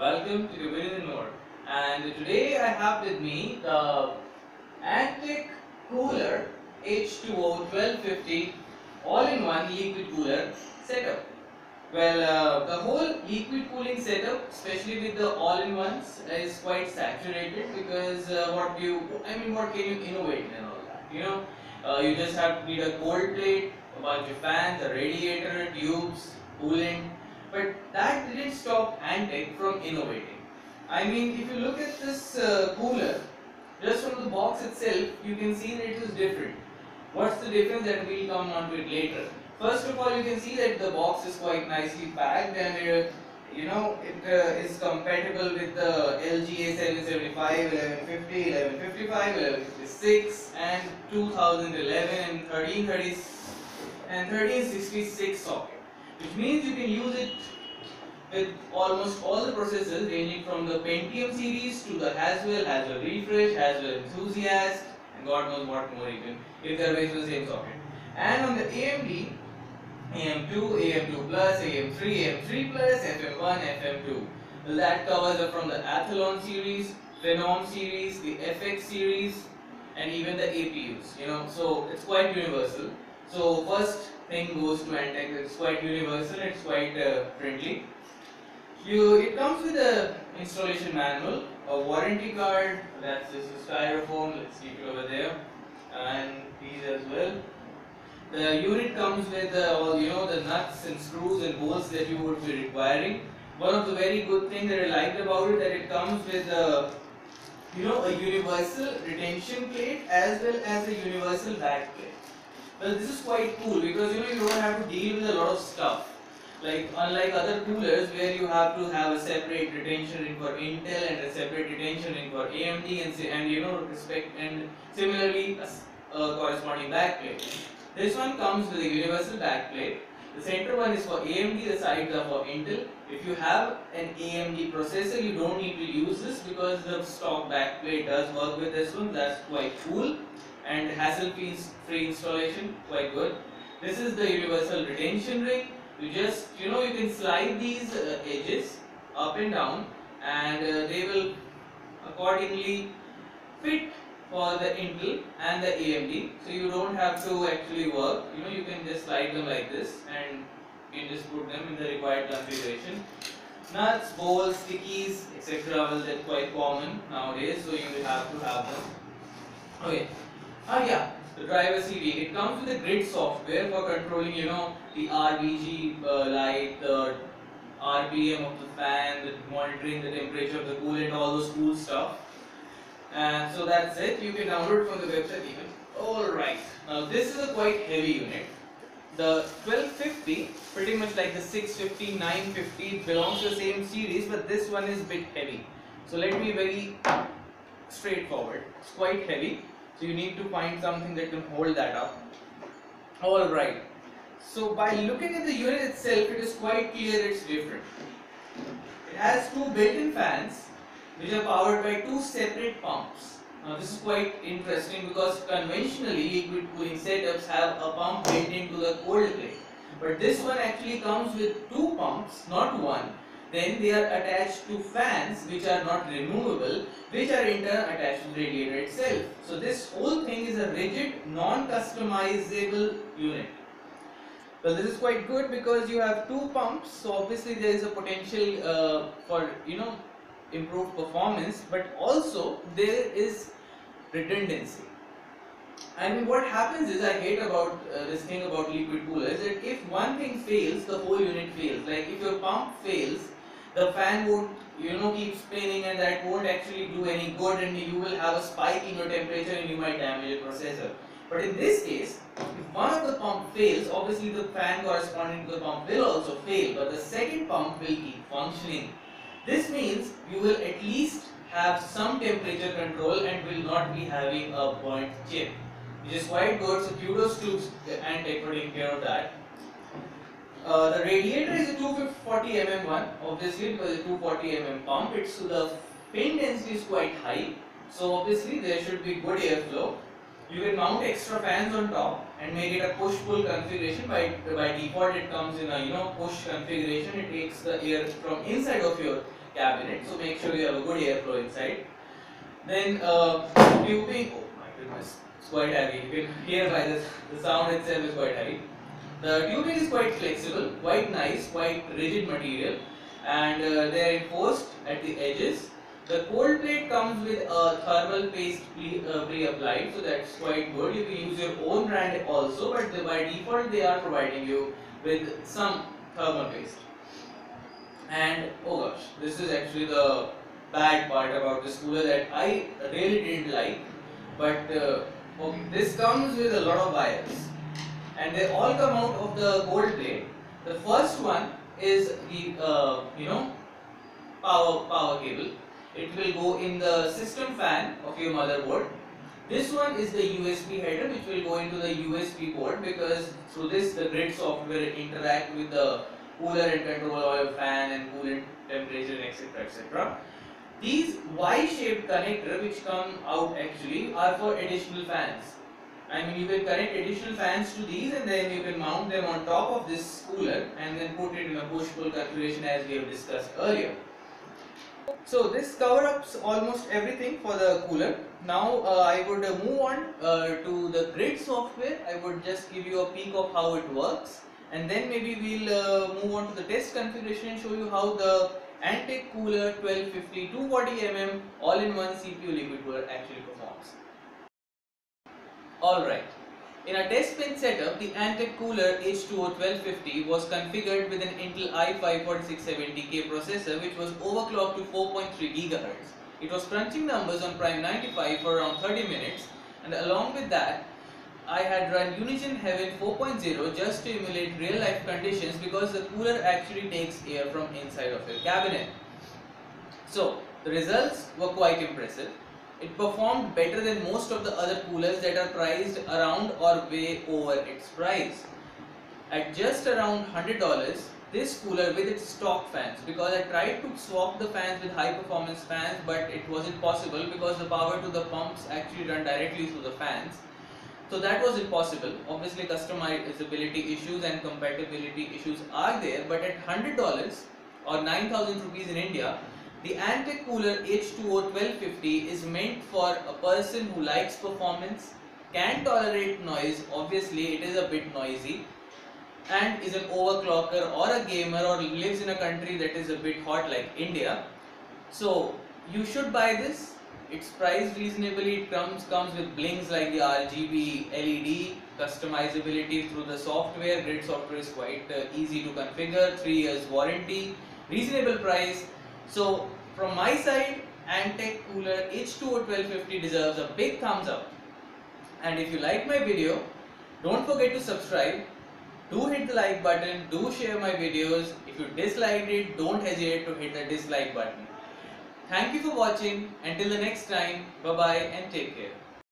welcome to the Within Node. And today I have with me the Antec Kuhler H2O 1250 all-in-one liquid cooler setup. Well, uh, the whole liquid cooling setup, especially with the all-in-ones, is quite saturated because uh, what you, I mean, what can you innovate and all that? You know, uh, you just have to need a cold plate, a bunch of fans, a radiator, tubes, coolant, but that didn't stop Antec from innovating. I mean, if you look at this uh, cooler, just from the box itself, you can see that it is different. What's the difference that we'll come on to it later. First of all, you can see that the box is quite nicely packed and uh, you know it uh, is compatible with the LGA775, 1150, 1155, 1156 and 2011 and 1330 and 1366 socket which means you can use it with almost all the processors ranging from the Pentium series to the Haswell, Haswell Refresh, Haswell Enthusiast and God knows what more even if they are based on the same socket. And on the AMD, AM2, AM2 plus, AM3, AM3 plus, FM1, FM2. Well, that covers up from the Athlon series, Phenom series, the FX series, and even the APUs. You know, so it's quite universal. So first thing goes to Antec. It's quite universal. It's quite uh, friendly. You, it comes with a installation manual, a warranty card. That's a styrofoam. Let's keep it over there, and these as well. The unit comes with uh, all you know the nuts and screws and bolts that you would be requiring. One of the very good things that I liked about it that it comes with a you know a universal retention plate as well as a universal back plate. Well, this is quite cool because you know you don't have to deal with a lot of stuff. Like unlike other coolers where you have to have a separate retention ring for Intel and a separate retention ring for AMD and and you know respect and similarly a, a corresponding backplate. This one comes with a universal backplate. The center one is for AMD, the sides are for Intel. If you have an AMD processor, you don't need to use this because the stock backplate does work with this one. That's quite cool and hassle-free installation, quite good. This is the universal retention ring. You just, you know, you can slide these uh, edges up and down and uh, they will accordingly fit for the Intel and the AMD. So you don't have to actually work. You know, you can just slide them like this and you can just put them in the required configuration. Nuts, bolts, stickies, etc. Well, they're quite common nowadays, so you will have to have them. Okay. Ah, yeah. The driver CV. It comes with a grid software for controlling, you know, the RBG uh, light, the RPM of the fan, the monitoring the temperature of the coolant, all those cool stuff. And so that's it. You can download from the website even. Alright. Now this is a quite heavy unit. The 1250, pretty much like the 650, 950, belongs to the same series, but this one is a bit heavy. So let me very straightforward. It's quite heavy. So you need to find something that can hold that up. Alright. So by looking at the unit itself, it is quite clear it's different. It has two built-in fans which are powered by two separate pumps. Now this is quite interesting because conventionally liquid cooling setups have a pump built into the cold plate. But this one actually comes with two pumps, not one. Then they are attached to fans which are not removable, which are in turn attached to the radiator itself. So this whole thing is a rigid, non-customizable unit. Well, this is quite good because you have two pumps, so obviously there is a potential uh, for you know improved performance, but also there is redundancy. I mean, what happens is I hate about uh, this thing about liquid coolers that if one thing fails, the whole unit fails. Like if your pump fails, the fan won't you know keep spinning and that won't actually do any good and you will have a spike in your temperature and you might damage your processor. But in this case, if one of the pump fails, obviously the fan corresponding to the pump will also fail, but the second pump will keep functioning. This means you will at least have some temperature control and will not be having a burnt chip, which is quite good. So kudos to Antec for taking care of that. Uh, the radiator is a 240 mm one, obviously because a 240 mm pump. It's the pin density is quite high, so obviously there should be good airflow. You can mount extra fans on top and make it a push-pull configuration. By by default, it comes in a you know push configuration. It takes the air from inside of your cabinet. So make sure you have a good airflow inside. Then uh, tubing. Oh my goodness, it's quite heavy. You can hear by the, the sound itself is quite heavy. The tubing is quite flexible, quite nice, quite rigid material, and uh, they are enforced at the edges. The cold plate comes with a thermal paste uh, pre-applied, so that's quite good. You can use your own brand also, but by default they are providing you with some thermal paste. And oh gosh, this is actually the bad part about this cooler that I really didn't like. But uh, okay, this comes with a lot of wires and they all come out of the cold plate. The first one is the uh, you know power power cable. It will go in the system fan of your motherboard. This one is the USB header which will go into the USB port because through this the grid software interact with the cooler and control oil fan and coolant temperature etc etc. These Y-shaped connector which come out actually are for additional fans. I mean you can connect additional fans to these and then you can mount them on top of this cooler and then put it in a push-pull configuration as we have discussed earlier. So this cover ups almost everything for the cooler. Now uh, I would uh, move on uh, to the grid software. I would just give you a peek of how it works and then maybe we'll uh, move on to the test configuration and show you how the Antec Kuhler 1250 240mm all-in-one CPU liquid cooler actually performs. Alright, in a test bench setup, the Antec Kuhler H2O 1250 was configured with an Intel i5-4670K processor which was overclocked to 4.3 GHz. It was crunching numbers on Prime 95 for around 30 minutes and along with that, I had run Unigine Heaven 4.0 just to emulate real life conditions because the cooler actually takes air from inside of your cabinet. So, the results were quite impressive. It performed better than most of the other coolers that are priced around or way over its price. At just around $100, this cooler with its stock fans because I tried to swap the fans with high performance fans but it wasn't possible because the power to the pumps actually run directly through the fans. So that was impossible. Obviously customizability issues and compatibility issues are there but at $100 or 9000 rupees in India the Antec Kuhler H2O 1250 is meant for a person who likes performance, can tolerate noise, obviously it is a bit noisy, and is an overclocker or a gamer or lives in a country that is a bit hot like India. So you should buy this. It's priced reasonably. It comes comes with blings like the RGB LED, customizability through the software. Grid software is quite uh, easy to configure. Three years warranty, reasonable price so from my side, Antec Kuhler H2O 1250 deserves a big thumbs up. And if you like my video, don't forget to subscribe. Do hit the like button, do share my videos. If you disliked it, don't hesitate to hit the dislike button. Thank you for watching. Until the next time, bye bye and take care.